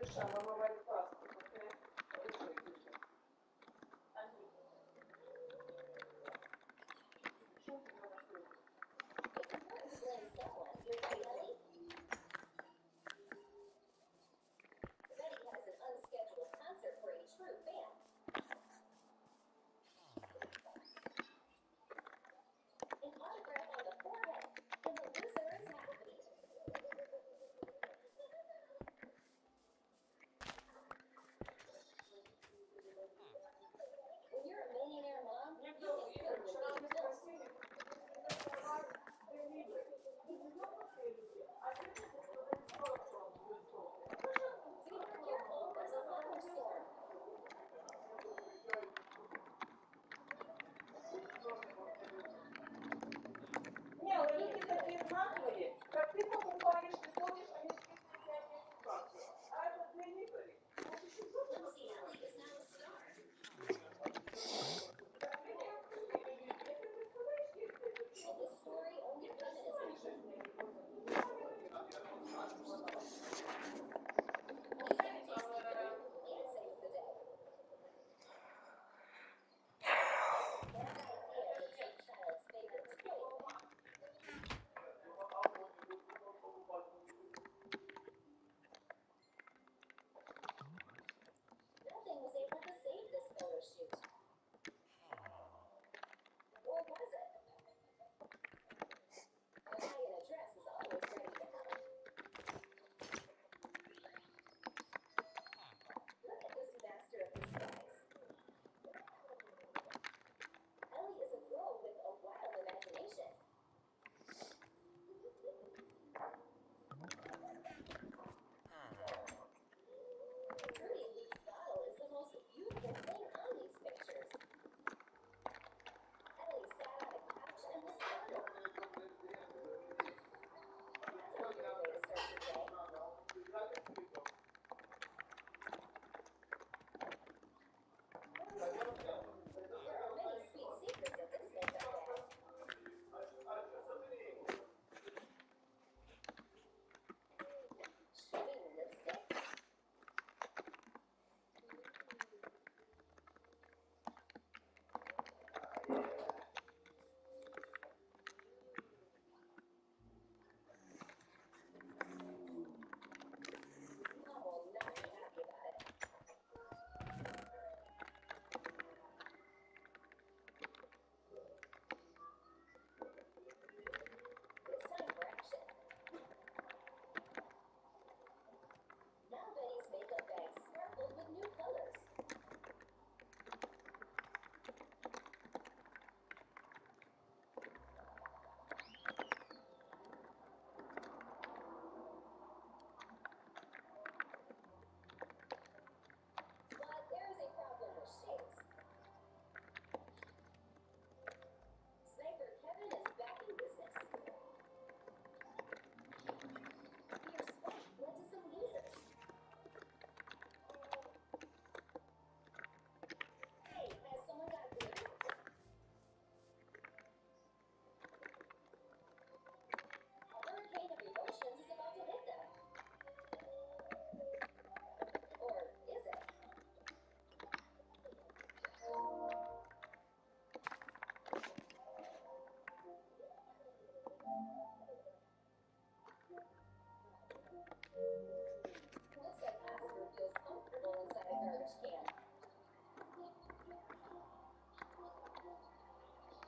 Krishna, Namah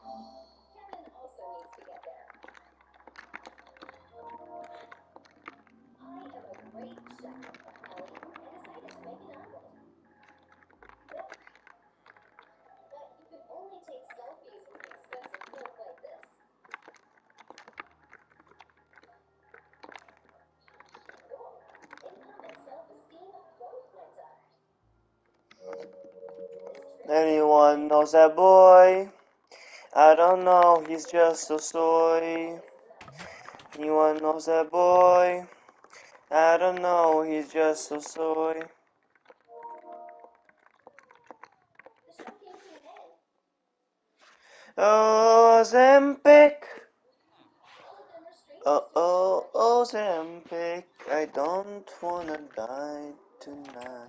Kevin also needs to get there. I am a great Ellie, and to make an omelet. But you can only take selfies with expensive milk like this. Anyone knows that boy? I don't know, he's just so soy. Anyone knows that boy? I don't know, he's just so soy. Oh, Zempic. Oh, oh, oh, Zempic. I don't wanna die tonight.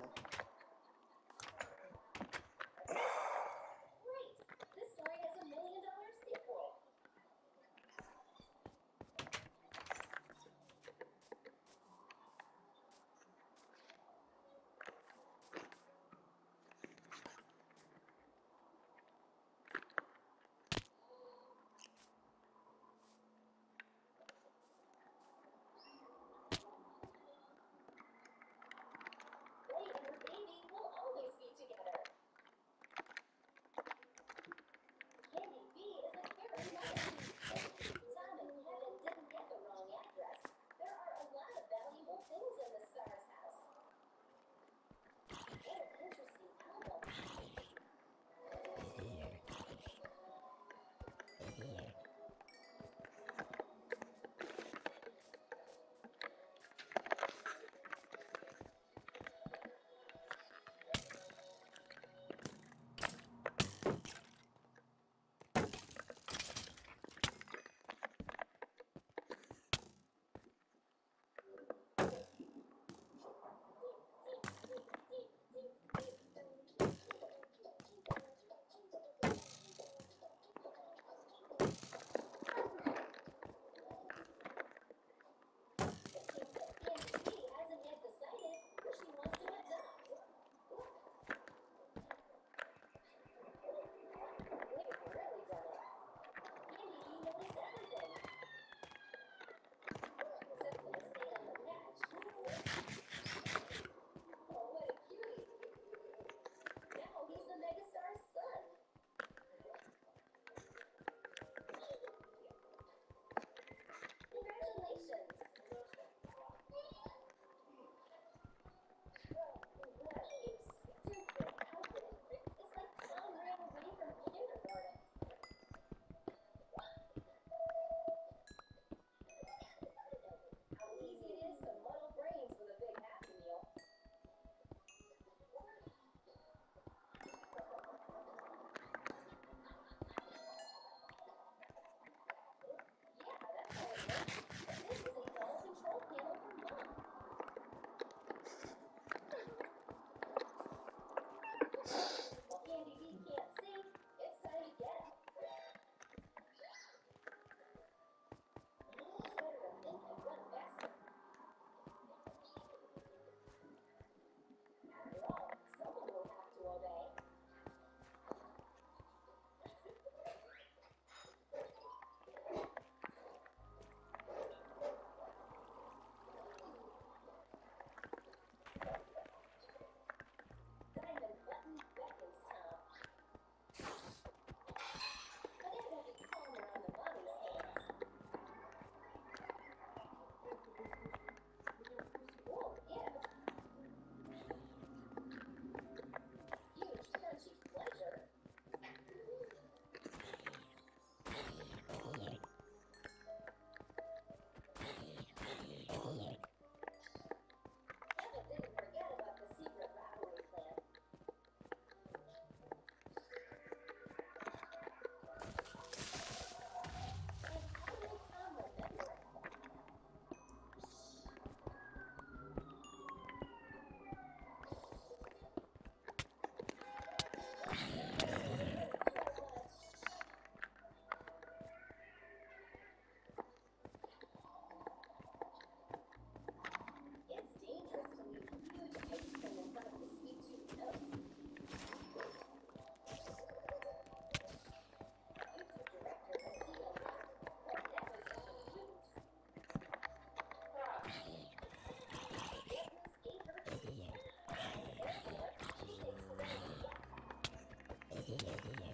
yeah, yeah, yeah.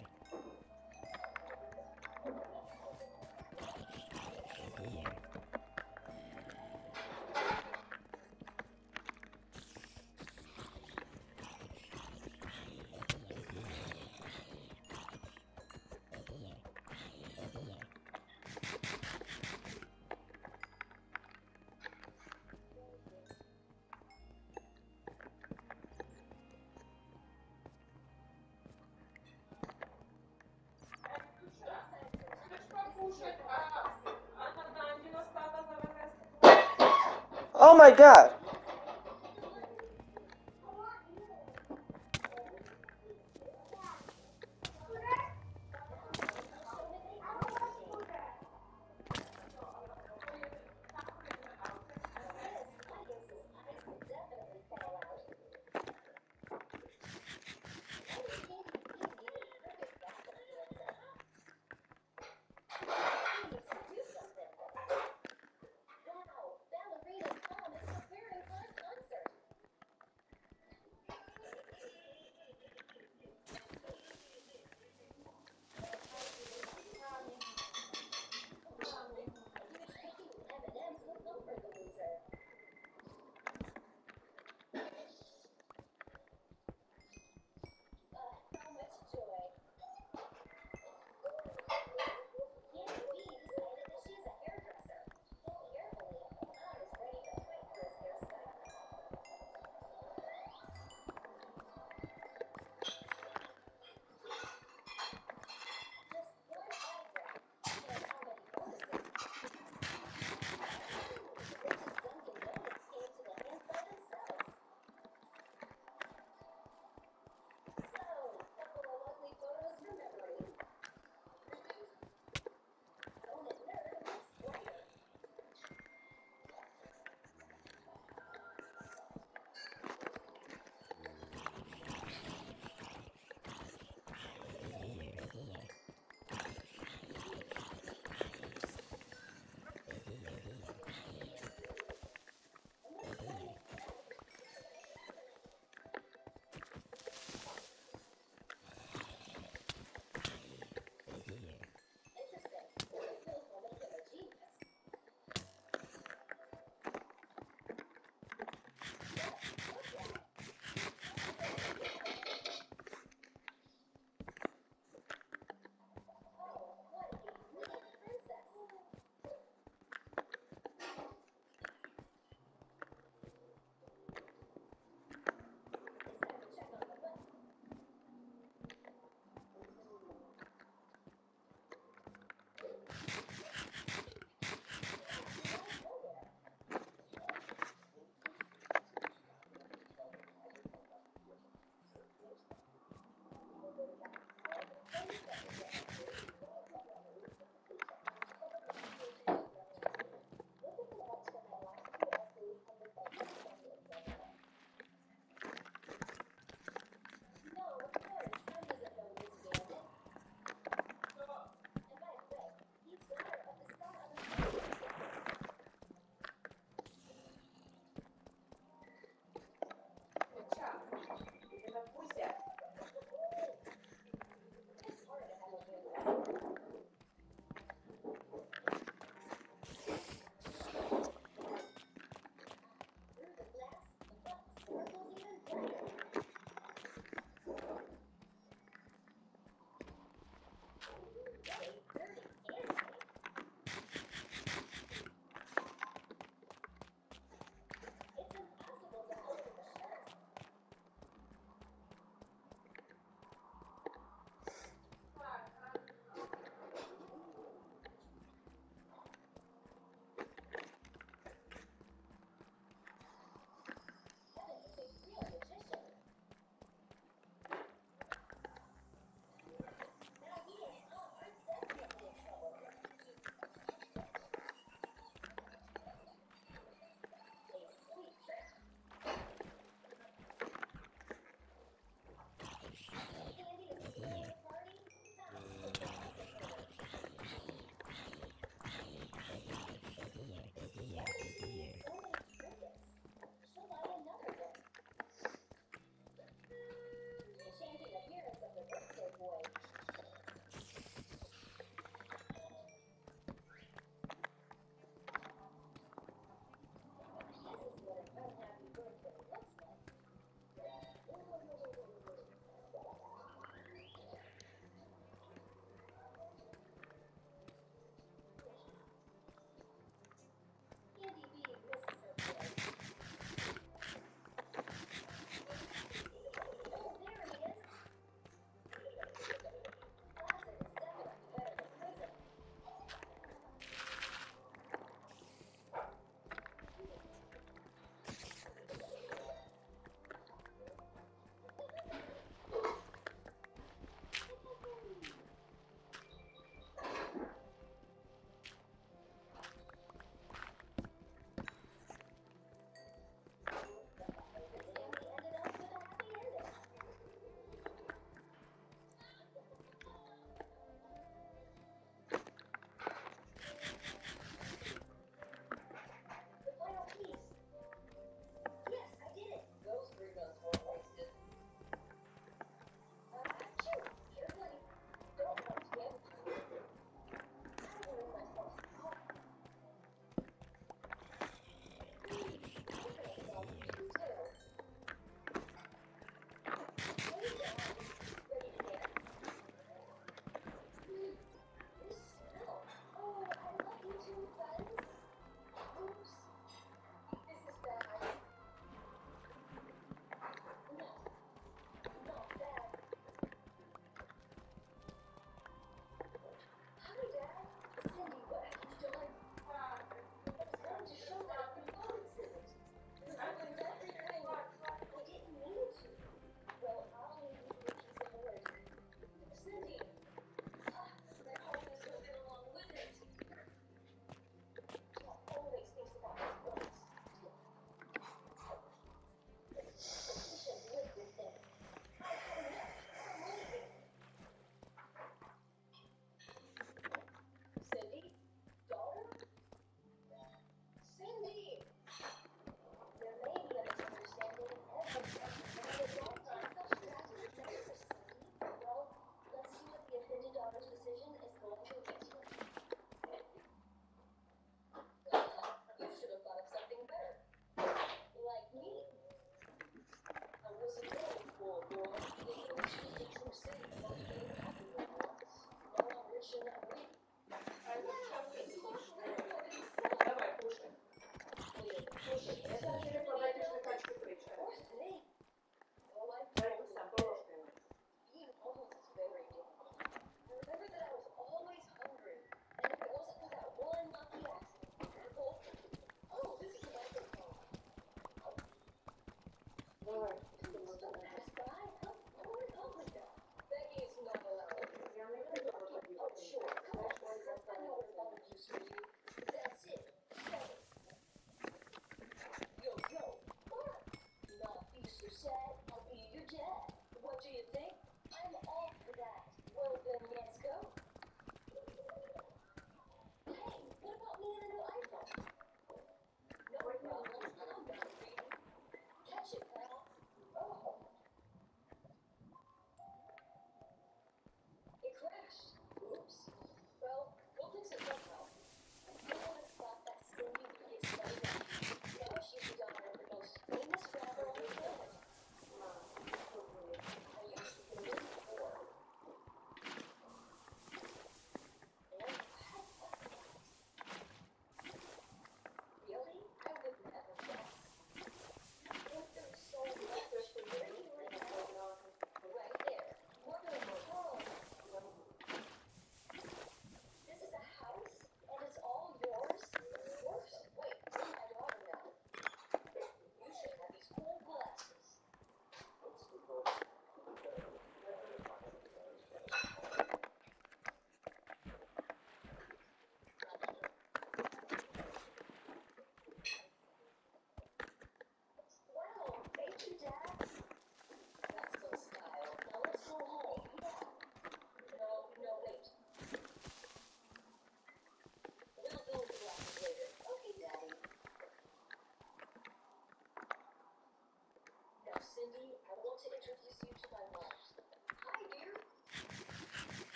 Oh my god!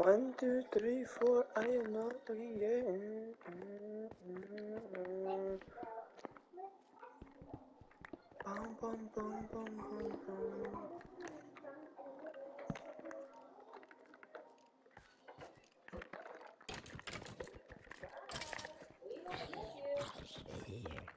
One, two, three, four. I am not looking good. Bum, bum, bum, bum, bum, bum. Yeah.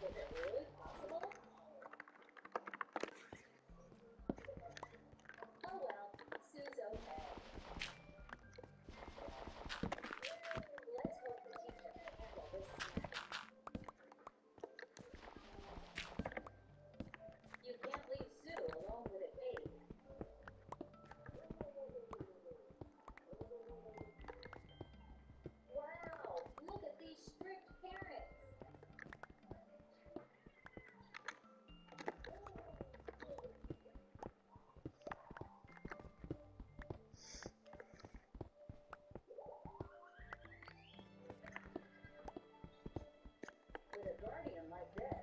get it all. guardian like that.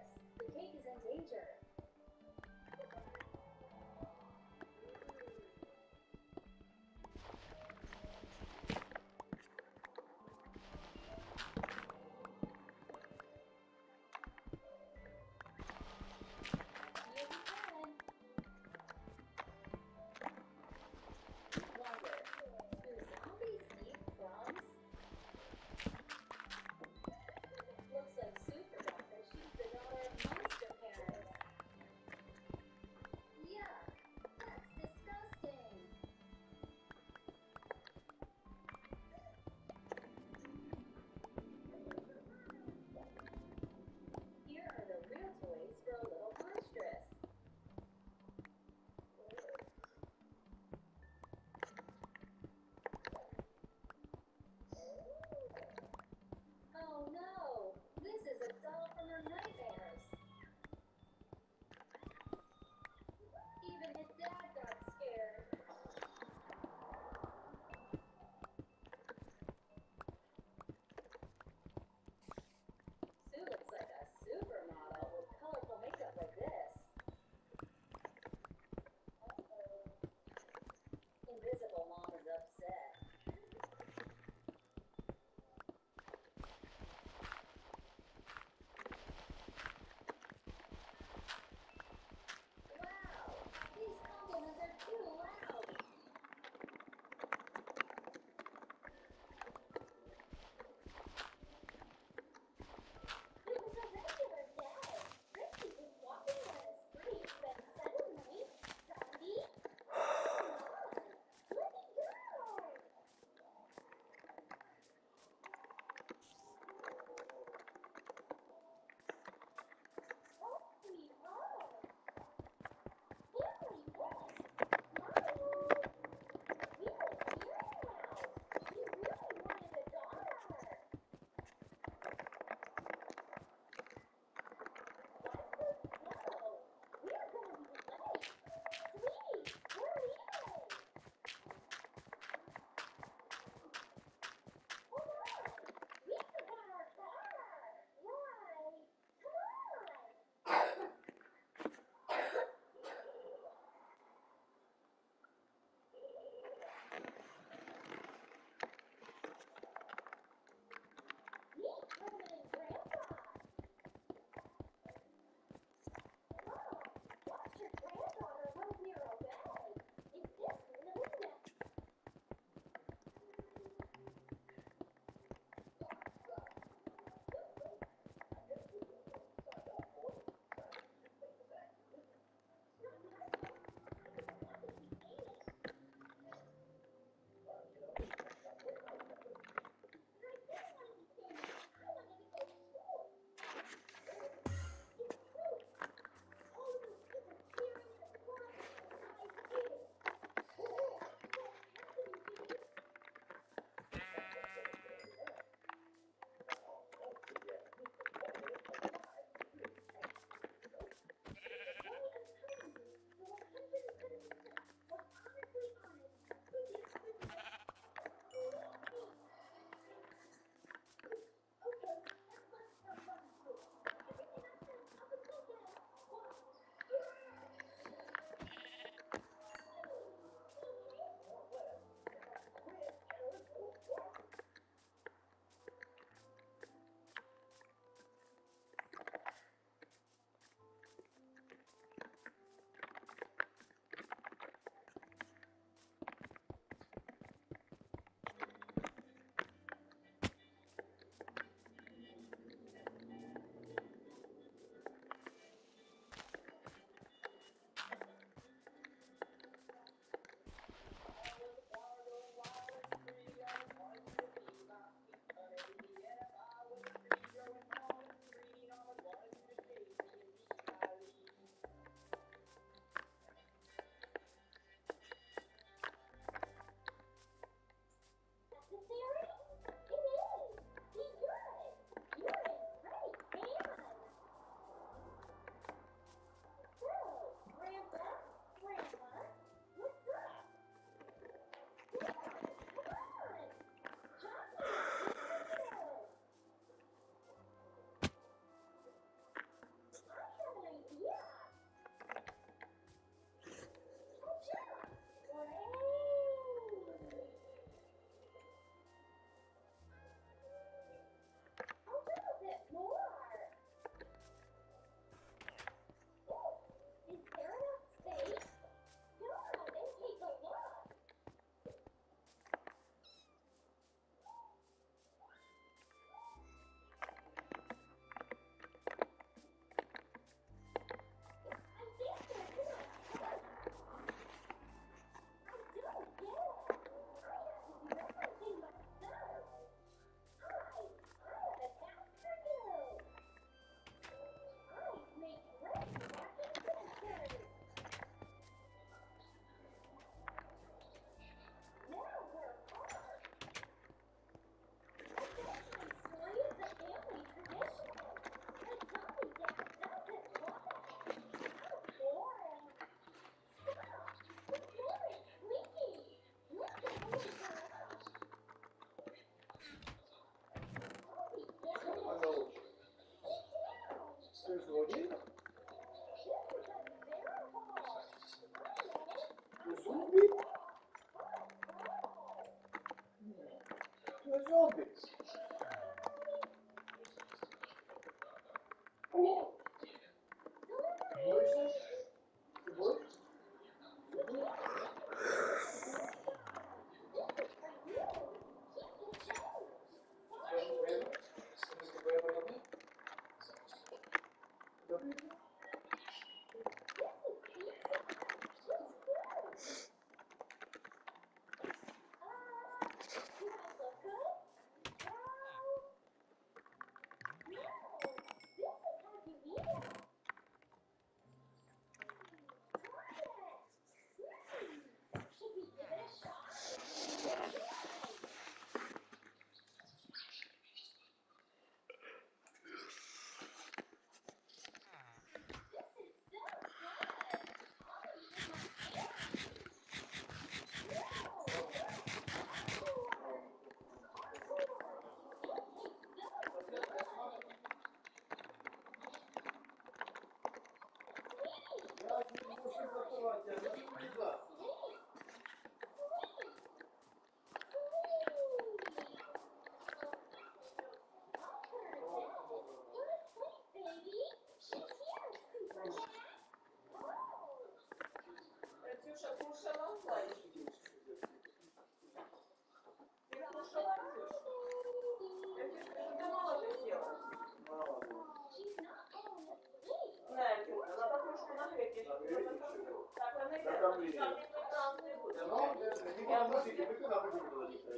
Thank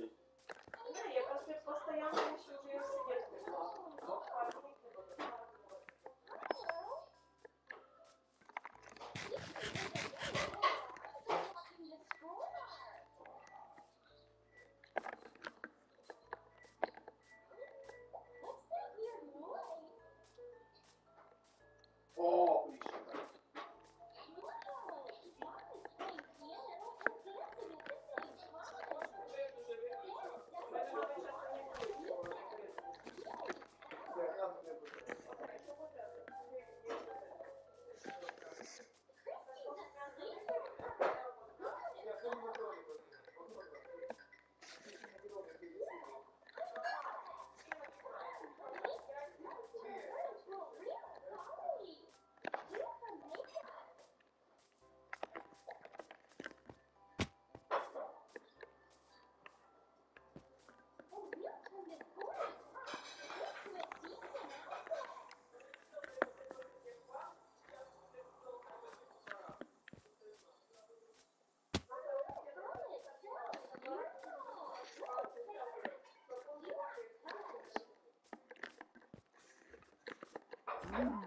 you. Yeah.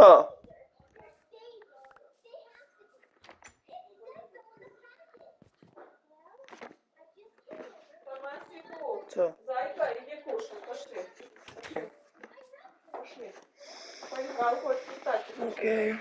Co? Томасику, Co? зайка, иди кушай, пошли. Пошли. Поиграл хоть, кстати. Okej.